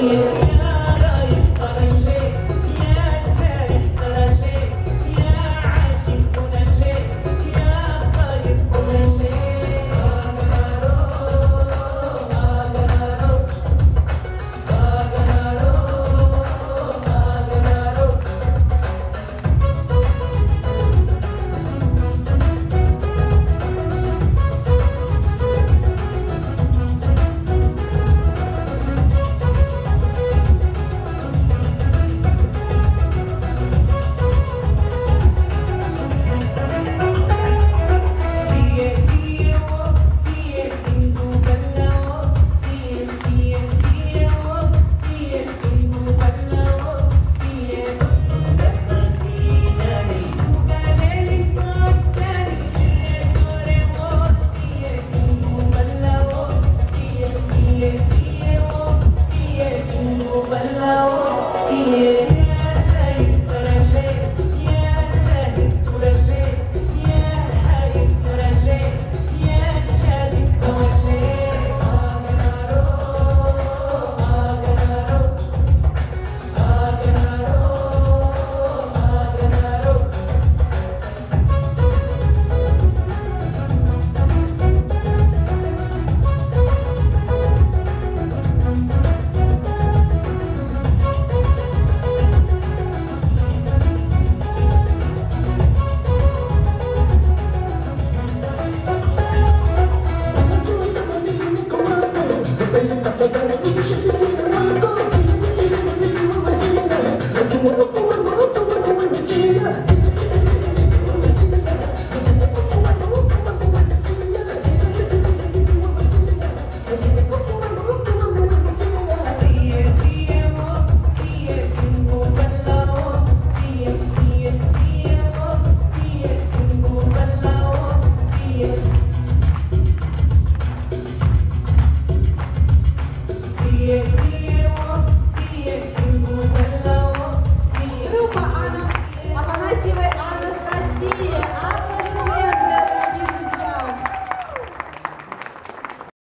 you. Thank you.